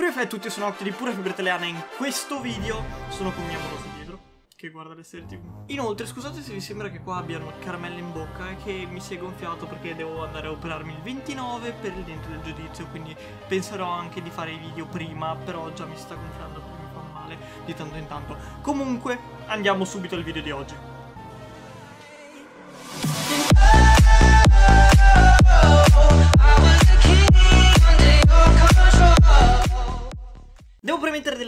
Pure a tutti, sono Octi di Pure Fibre Italiana e in questo video sono con mia amorosa dietro che guarda le serie tv. Inoltre, scusate se vi sembra che qua abbiano caramelle in bocca e che mi si è gonfiato perché devo andare a operarmi il 29 per il dente del giudizio, quindi penserò anche di fare i video prima, però già mi sta gonfiando perché mi fa male di tanto in tanto. Comunque, andiamo subito al video di oggi.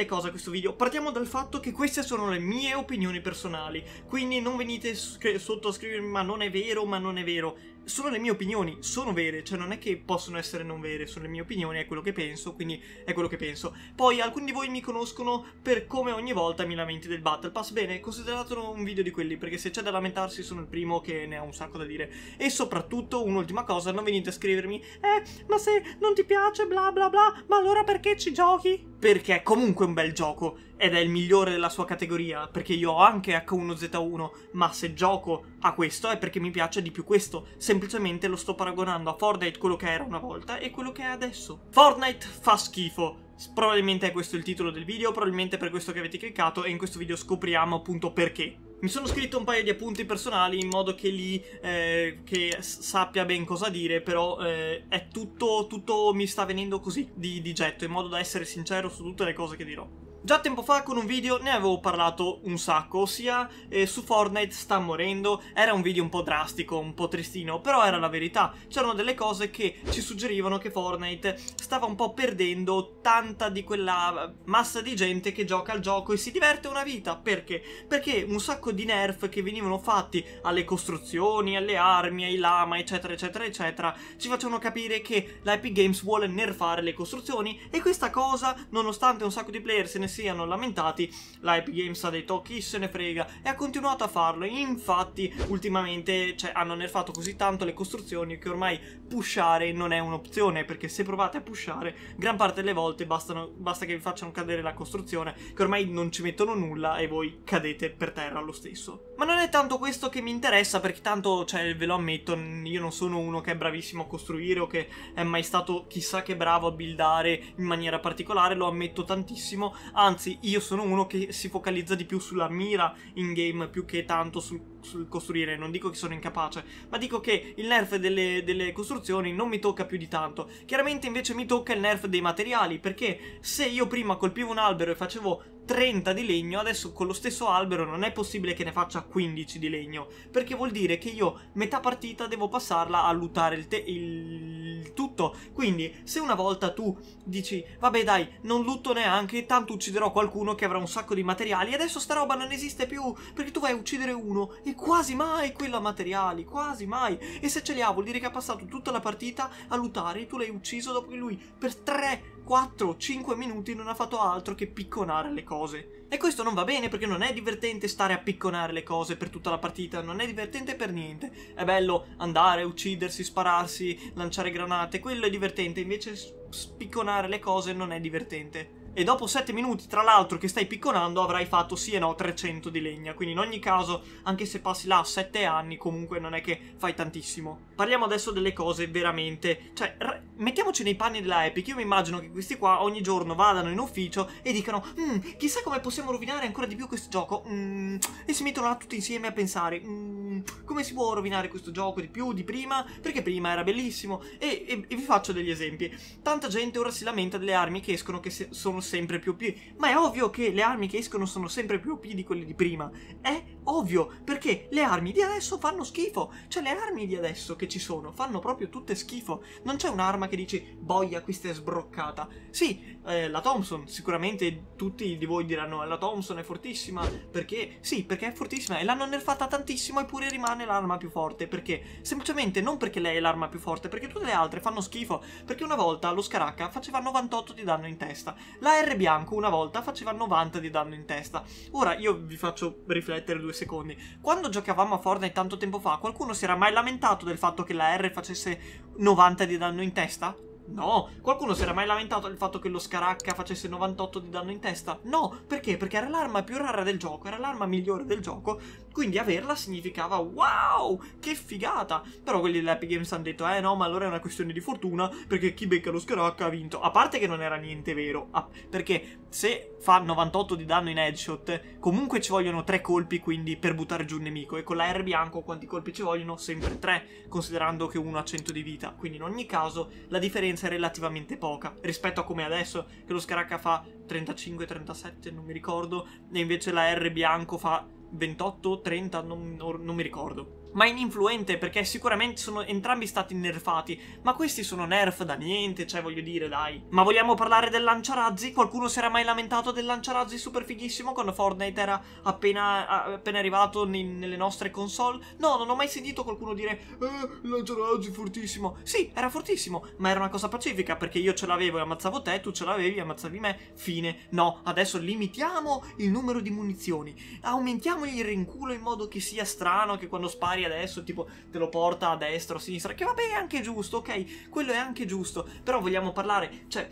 Delle cose a questo video. Partiamo dal fatto che queste sono le mie opinioni personali. Quindi non venite sotto a scrivermi ma non è vero, ma non è vero sono le mie opinioni, sono vere, cioè non è che possono essere non vere, sono le mie opinioni, è quello che penso, quindi è quello che penso. Poi alcuni di voi mi conoscono per come ogni volta mi lamenti del Battle Pass, bene, consideratelo un video di quelli, perché se c'è da lamentarsi sono il primo che ne ha un sacco da dire. E soprattutto, un'ultima cosa, non venite a scrivermi, eh, ma se non ti piace, bla bla bla, ma allora perché ci giochi? Perché è comunque un bel gioco, ed è il migliore della sua categoria, perché io ho anche H1Z1, ma se gioco a questo è perché mi piace di più questo, semplicemente lo sto paragonando a Fortnite quello che era una volta e quello che è adesso. Fortnite fa schifo, Probabilmente è questo il titolo del video, probabilmente per questo che avete cliccato e in questo video scopriamo appunto perché. Mi sono scritto un paio di appunti personali in modo che lì eh, che sappia ben cosa dire, però eh, è tutto, tutto mi sta venendo così di, di getto, in modo da essere sincero su tutte le cose che dirò. Già tempo fa con un video ne avevo parlato un sacco, ossia eh, su Fortnite sta morendo, era un video un po' drastico, un po' tristino, però era la verità. C'erano delle cose che ci suggerivano che Fortnite stava un po' perdendo tanta di quella massa di gente che gioca al gioco e si diverte una vita. Perché? Perché un sacco di nerf che venivano fatti alle costruzioni, alle armi, ai lama, eccetera, eccetera, eccetera, ci facevano capire che la Epic Games vuole nerfare le costruzioni e questa cosa, nonostante un sacco di player se ne siano lamentati, la Epic Games ha detto chi se ne frega e ha continuato a farlo. Infatti, ultimamente cioè, hanno nerfato così tanto le costruzioni che ormai pushare non è un'opzione, perché se provate a pushare, gran parte delle volte bastano, basta che vi facciano cadere la costruzione, che ormai non ci mettono nulla e voi cadete per terra lo stesso. Ma non è tanto questo che mi interessa, perché tanto, cioè, ve lo ammetto, io non sono uno che è bravissimo a costruire o che è mai stato chissà che bravo a buildare in maniera particolare, lo ammetto tantissimo, Anzi, io sono uno che si focalizza di più sulla mira in game più che tanto sul, sul costruire. Non dico che sono incapace, ma dico che il nerf delle, delle costruzioni non mi tocca più di tanto. Chiaramente invece mi tocca il nerf dei materiali, perché se io prima colpivo un albero e facevo 30 di legno, adesso con lo stesso albero non è possibile che ne faccia 15 di legno, perché vuol dire che io metà partita devo passarla a lootare il, il tutto. Quindi, se una volta tu dici, vabbè dai, non lutto neanche, tanto ucciderò qualcuno che avrà un sacco di materiali, adesso sta roba non esiste più, perché tu vai a uccidere uno e quasi mai quello ha materiali, quasi mai. E se ce li ha vuol dire che ha passato tutta la partita a lootare e tu l'hai ucciso dopo che lui per 3 4 5 minuti non ha fatto altro che picconare le cose. E questo non va bene perché non è divertente stare a picconare le cose per tutta la partita, non è divertente per niente. È bello andare, uccidersi, spararsi, lanciare granate, quello è divertente, invece spicconare le cose non è divertente e dopo 7 minuti, tra l'altro, che stai picconando, avrai fatto sì e no 300 di legna. Quindi in ogni caso, anche se passi là 7 anni, comunque non è che fai tantissimo. Parliamo adesso delle cose veramente... Cioè, mettiamoci nei panni della Epic. Io mi immagino che questi qua ogni giorno vadano in ufficio e dicano mm, chissà come possiamo rovinare ancora di più questo gioco. Mm, e si mettono là tutti insieme a pensare mm, come si può rovinare questo gioco di più di prima? Perché prima era bellissimo. E, e, e vi faccio degli esempi. Tanta gente ora si lamenta delle armi che escono che sono sempre più OP. Ma è ovvio che le armi che escono sono sempre più OP di quelle di prima. È ovvio, perché le armi di adesso fanno schifo. Cioè, le armi di adesso che ci sono fanno proprio tutte schifo. Non c'è un'arma che dici, boia, questa è sbroccata. Sì, eh, la Thompson, sicuramente tutti di voi diranno, la Thompson è fortissima. Perché? Sì, perché è fortissima e l'hanno nerfata tantissimo eppure rimane l'arma più forte. Perché? Semplicemente non perché lei è l'arma più forte, perché tutte le altre fanno schifo. Perché una volta lo Scaracca faceva 98 di danno in testa. La R bianco una volta faceva 90 di danno in testa. Ora io vi faccio riflettere due secondi. Quando giocavamo a Fortnite tanto tempo fa, qualcuno si era mai lamentato del fatto che la R facesse 90 di danno in testa? No, qualcuno si era mai lamentato del fatto che lo Scaracca facesse 98 di danno in testa? No, perché? Perché era l'arma più rara del gioco, era l'arma migliore del gioco Quindi averla significava wow, che figata. Però quelli dell'Epic Games hanno detto, eh no, ma allora è una questione di fortuna perché chi becca lo scaracca ha vinto. A parte che non era niente vero, perché se fa 98 di danno in headshot, comunque ci vogliono 3 colpi quindi per buttare giù il nemico. E con la R bianco quanti colpi ci vogliono? Sempre 3, considerando che uno ha 100 di vita. Quindi in ogni caso la differenza è relativamente poca rispetto a come adesso, che lo scaracca fa 35-37, non mi ricordo, e invece la R bianco fa 28, 30, non, non mi ricordo ma ininfluente perché sicuramente sono entrambi stati nerfati. Ma questi sono nerf da niente, cioè voglio dire, dai. Ma vogliamo parlare del lanciarazzi? Qualcuno si era mai lamentato del lanciarazzi super fighissimo quando Fortnite era appena, appena arrivato nelle nostre console? No, non ho mai sentito qualcuno dire Eh, lanciarazzi fortissimo. Sì, era fortissimo, ma era una cosa pacifica perché io ce l'avevo e ammazzavo te, tu ce l'avevi e ammazzavi me. Fine. No, adesso limitiamo il numero di munizioni. Aumentiamogli il rinculo in modo che sia strano che quando spari adesso tipo te lo porta a destra o a sinistra, che vabbè è anche giusto, ok, quello è anche giusto, però vogliamo parlare, cioè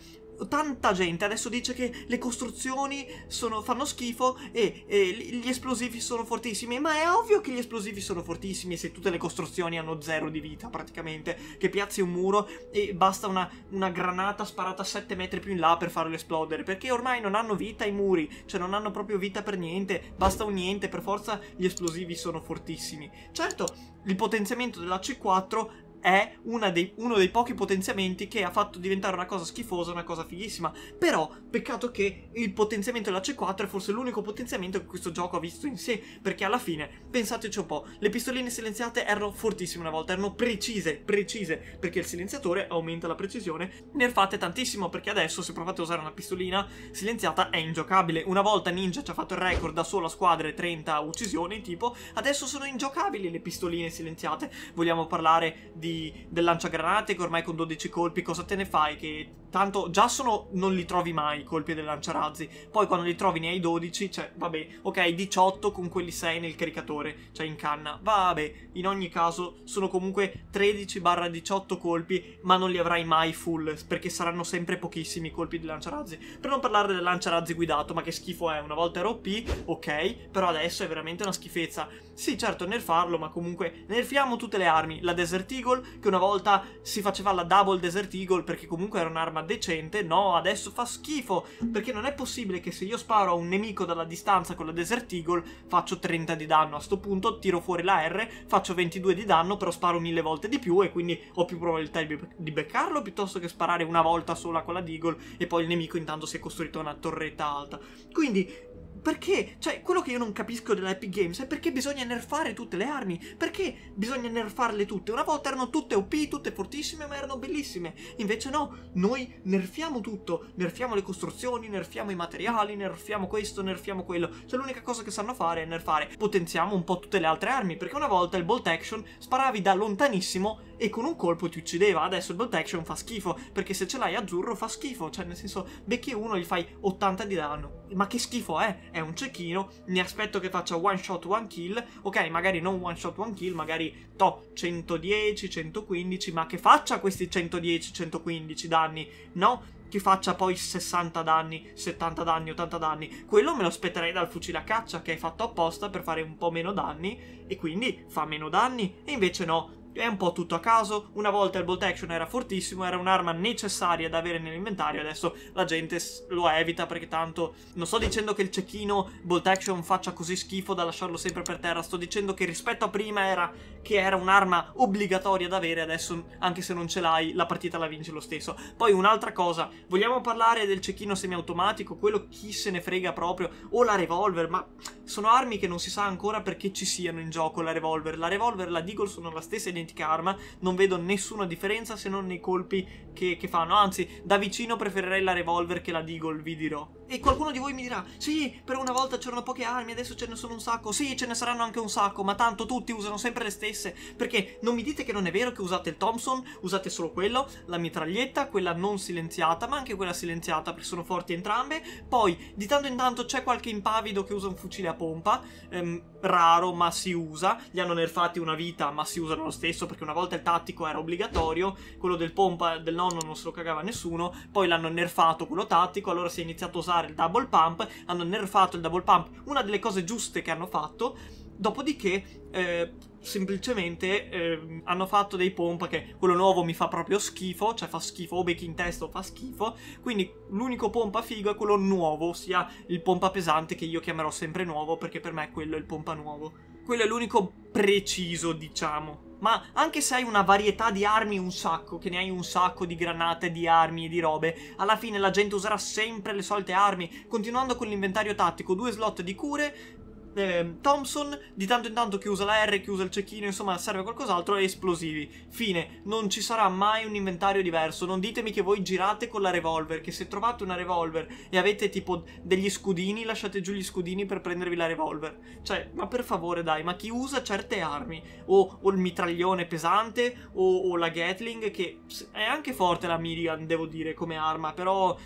tanta gente adesso dice che le costruzioni sono, fanno schifo e, e, gli esplosivi sono fortissimi, ma è ovvio che gli esplosivi sono fortissimi se tutte le costruzioni hanno zero di vita praticamente, che piazzi un muro e basta una, una granata sparata 7 metri più in là per farlo esplodere, perché ormai non hanno vita i muri, cioè non hanno proprio vita per niente, basta un niente, per forza gli esplosivi sono fortissimi. Certo, il potenziamento della C4 è dei, uno dei pochi potenziamenti che ha fatto diventare una cosa schifosa una cosa fighissima. Però, peccato che il potenziamento della C4 è forse l'unico potenziamento che questo gioco ha visto in sé. Perché alla fine, pensateci un po', le pistoline silenziate erano fortissime una volta, erano precise, precise, perché il silenziatore aumenta la precisione. Nerfate tantissimo, perché adesso se provate a usare una pistolina silenziata è ingiocabile. Una volta Ninja ci ha fatto il record da solo a squadre 30 uccisioni, tipo, adesso sono ingiocabili le pistoline silenziate. Vogliamo parlare di del lanciagranate che ormai con 12 colpi cosa te ne fai? Che tanto già sono non li trovi mai i colpi del lanciarazzi. Poi quando li trovi ne hai 12, cioè vabbè, ok, 18 con quelli 6 nel caricatore, cioè in canna. Vabbè, in ogni caso sono comunque 13-18 colpi, ma non li avrai mai full, perché saranno sempre pochissimi i colpi di lanciarazzi. Per non parlare del lanciarazzi guidato, ma che schifo è, una volta era OP, ok, però adesso è veramente una schifezza. Sì, certo, nerfarlo, ma comunque nerfiamo tutte le armi. La Desert Eagle, che una volta si faceva la Double Desert Eagle perché comunque era un'arma decente, no, adesso fa schifo, perché non è possibile che se io sparo a un nemico dalla distanza con la Desert Eagle faccio 30 di danno. A sto punto tiro fuori la R, faccio 22 di danno, però sparo mille volte di più e quindi ho più probabilità di beccarlo piuttosto che sparare una volta sola con la Deagle e poi il nemico intanto si è costruito una torretta alta. Quindi perché? Cioè, quello che io non capisco dell'Epic Games è perché bisogna nerfare tutte le armi. Perché bisogna nerfarle tutte? Una volta erano tutte OP, tutte fortissime, ma erano bellissime. Invece no, noi nerfiamo tutto. Nerfiamo le costruzioni, nerfiamo i materiali, nerfiamo questo, nerfiamo quello. Cioè, l'unica cosa che sanno fare è nerfare. Potenziamo un po' tutte le altre armi, perché una volta il bolt action sparavi da lontanissimo e con un colpo ti uccideva. Adesso il bolt action fa schifo, perché se ce l'hai azzurro fa schifo. Cioè, nel senso, becchi uno gli fai 80 di danno. Ma che schifo è? è un cecchino, mi aspetto che faccia one shot, one kill, ok, magari non one shot, one kill, magari to 110, 115, ma che faccia questi 110, 115 danni, no? Che faccia poi 60 danni, 70 danni, 80 danni. Quello me lo aspetterei dal fucile a caccia che hai fatto apposta per fare un po' meno danni e quindi fa meno danni. E invece no, è un po' tutto a caso. Una volta il bolt action era fortissimo, era un'arma necessaria da avere nell'inventario. Adesso la gente lo evita perché tanto. Non sto dicendo che il cecchino bolt action faccia così schifo da lasciarlo sempre per terra. Sto dicendo che rispetto a prima era che era un'arma obbligatoria da avere. Adesso, anche se non ce l'hai, la partita la vince lo stesso. Poi un'altra cosa, vogliamo parlare del cecchino semiautomatico? Quello chi se ne frega proprio. O la revolver, ma sono armi che non si sa ancora perché ci siano in gioco la revolver. La revolver e la Deagle sono la stessa identica identica arma, non vedo nessuna differenza se non nei colpi che, che fanno. Anzi, da vicino preferirei la revolver che la Deagle, vi dirò. E qualcuno di voi mi dirà, sì, per una volta c'erano poche armi, adesso ce ne sono un sacco. Sì, ce ne saranno anche un sacco, ma tanto tutti usano sempre le stesse. Perché non mi dite che non è vero che usate il Thompson, usate solo quello, la mitraglietta, quella non silenziata, ma anche quella silenziata perché sono forti entrambe. Poi, di tanto in tanto c'è qualche impavido che usa un fucile a pompa, ehm, raro ma si usa. Li hanno nerfati una vita, ma si usano lo stesso perché una volta il tattico era obbligatorio, quello del pompa del nonno non se lo cagava nessuno, poi l'hanno nerfato quello tattico, allora si è iniziato a usare il double pump, hanno nerfato il double pump, una delle cose giuste che hanno fatto dopodiché eh, semplicemente eh, hanno fatto dei pompa che quello nuovo mi fa proprio schifo, cioè fa schifo, o baking test o fa schifo, quindi l'unico pompa figo è quello nuovo, ossia il pompa pesante che io chiamerò sempre nuovo perché per me quello è il pompa nuovo. Quello è l'unico preciso, diciamo. Ma anche se hai una varietà di armi un sacco, che ne hai un sacco di granate, di armi e di robe, alla fine la gente userà sempre le solite armi, continuando con l'inventario tattico, due slot di cure, eh, Thompson, di tanto in tanto chiusa la R, chiusa il cecchino, insomma serve qualcos'altro e esplosivi. Fine, non ci sarà mai un inventario diverso, non ditemi che voi girate con la revolver, che se trovate una revolver e avete tipo degli scudini, lasciate giù gli scudini per prendervi la revolver. Cioè, ma per favore dai, ma chi usa certe armi, o, o il mitraglione pesante, o, o la Gatling, che è anche forte la minigun, devo dire, come arma, però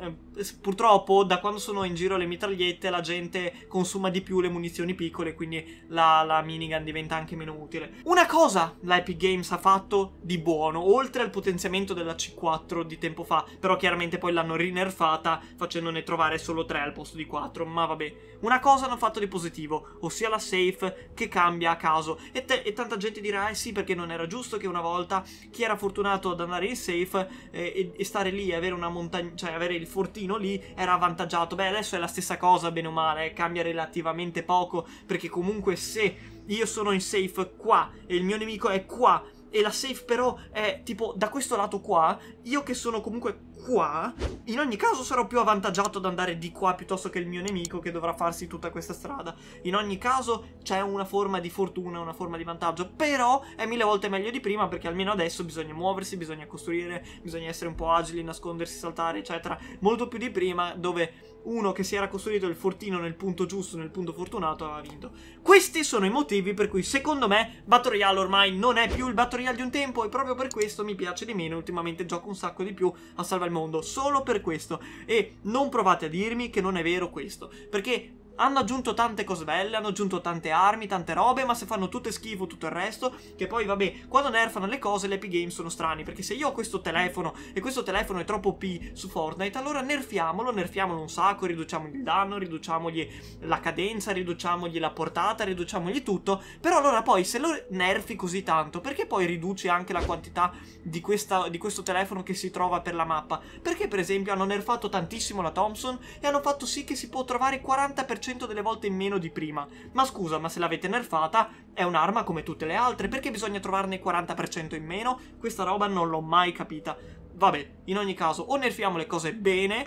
eh, purtroppo da quando sono in giro le mitragliette la gente consuma di più le munizioni piccole quindi la, la minigun diventa anche meno utile. Una cosa la Epic Games ha fatto di buono oltre al potenziamento della C4 di tempo fa però chiaramente poi l'hanno rinerfata facendone trovare solo 3 al posto di 4 ma vabbè. Una cosa hanno fatto di positivo ossia la safe che cambia a caso. E, te, e tanta gente dirà eh sì perché non era giusto che una volta chi era fortunato ad andare in safe eh, e, e stare lì e avere una montagna cioè avere il fortino lì era avvantaggiato. Beh, adesso è la stessa cosa, bene o male, cambia relativamente poco, perché comunque se io sono in safe qua e il mio nemico è qua e la safe però è tipo da questo lato qua, io che sono comunque qua, in ogni caso sarò più avvantaggiato ad andare di qua piuttosto che il mio nemico che dovrà farsi tutta questa strada. In ogni caso c'è una forma di fortuna, una forma di vantaggio, però è mille volte meglio di prima perché almeno adesso bisogna muoversi, bisogna costruire, bisogna essere un po' agili, nascondersi, saltare, eccetera. Molto più di prima dove uno che si era costruito il fortino nel punto giusto, nel punto fortunato, aveva vinto. Questi sono i motivi per cui secondo me Battle Royale ormai non è più il Battle Royale di un tempo e proprio per questo mi piace di meno. Ultimamente gioco un sacco di più a salvare il mondo, solo per questo. E non provate a dirmi che non è vero questo, perché hanno aggiunto tante cose belle, hanno aggiunto tante armi, tante robe, ma se fanno tutte schifo tutto il resto, che poi vabbè, quando nerfano le cose le Epic Games sono strani, perché se io ho questo telefono e questo telefono è troppo P su Fortnite, allora nerfiamolo, nerfiamolo un sacco, riduciamogli il danno, riduciamogli la cadenza, riduciamogli la portata, riduciamogli tutto, però allora poi se lo nerfi così tanto, perché poi riduci anche la quantità di, questa, di questo telefono che si trova per la mappa? Perché per esempio hanno nerfato tantissimo la Thompson e hanno fatto sì che si può trovare 40% 10% delle volte in meno di prima. Ma scusa, ma se l'avete nerfata, è un'arma come tutte le altre, perché bisogna trovarne 40% in meno? Questa roba non l'ho mai capita. Vabbè, in ogni caso, o nerfiamo le cose bene,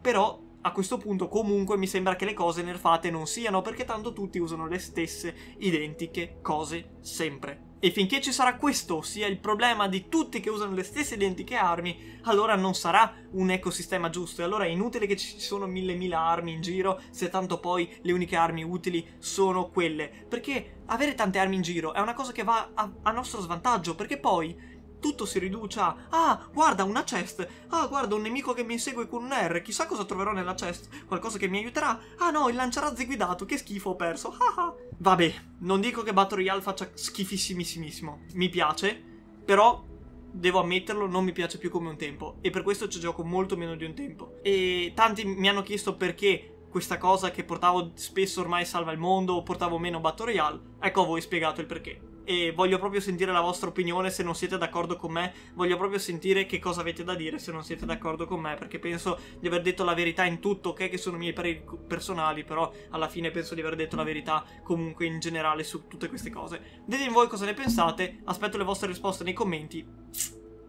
però a questo punto comunque mi sembra che le cose nerfate non siano, perché tanto tutti usano le stesse identiche cose sempre. E finché ci sarà questo, ossia il problema di tutti che usano le stesse identiche armi, allora non sarà un ecosistema giusto. E allora è inutile che ci sono mille mila armi in giro, se tanto poi le uniche armi utili sono quelle. Perché avere tante armi in giro è una cosa che va a, a nostro svantaggio, perché poi tutto si riduce a Ah, guarda, una chest Ah, guarda, un nemico che mi insegue con un R Chissà cosa troverò nella chest Qualcosa che mi aiuterà Ah no, il lanciarazzi guidato Che schifo, ho perso ah, ah. Vabbè, non dico che Battle Royale faccia schifissimissimo Mi piace Però devo ammetterlo, non mi piace più come un tempo. E per questo ci gioco molto meno di un tempo. E tanti mi hanno chiesto perché questa cosa che portavo spesso ormai salva il mondo o portavo meno Battle Royale. Ecco a voi spiegato il perché e voglio proprio sentire la vostra opinione se non siete d'accordo con me, voglio proprio sentire che cosa avete da dire se non siete d'accordo con me, perché penso di aver detto la verità in tutto, ok che sono miei pareri personali, però alla fine penso di aver detto la verità comunque in generale su tutte queste cose. Ditemi voi cosa ne pensate, aspetto le vostre risposte nei commenti.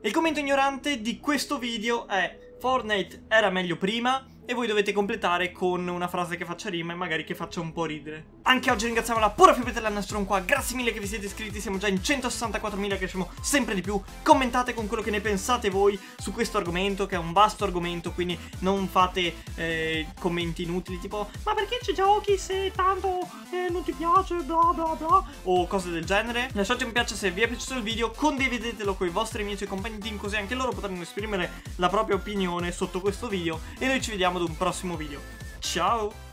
Il commento ignorante di questo video è Fortnite era meglio prima, e voi dovete completare con una frase che faccia rima e magari che faccia un po' ridere. Anche oggi ringraziamo la pura fibra dell'Annastron qua, grazie mille che vi siete iscritti, siamo già in 164.000, cresciamo sempre di più. Commentate con quello che ne pensate voi su questo argomento, che è un vasto argomento, quindi non fate eh, commenti inutili tipo ma perché ci giochi se tanto eh, non ti piace, bla bla bla, o cose del genere. Lasciate un piace se vi è piaciuto il video, condividetelo con i vostri amici e compagni team, così anche loro potranno esprimere la propria opinione sotto questo video e noi ci vediamo ad un prossimo video. Ciao!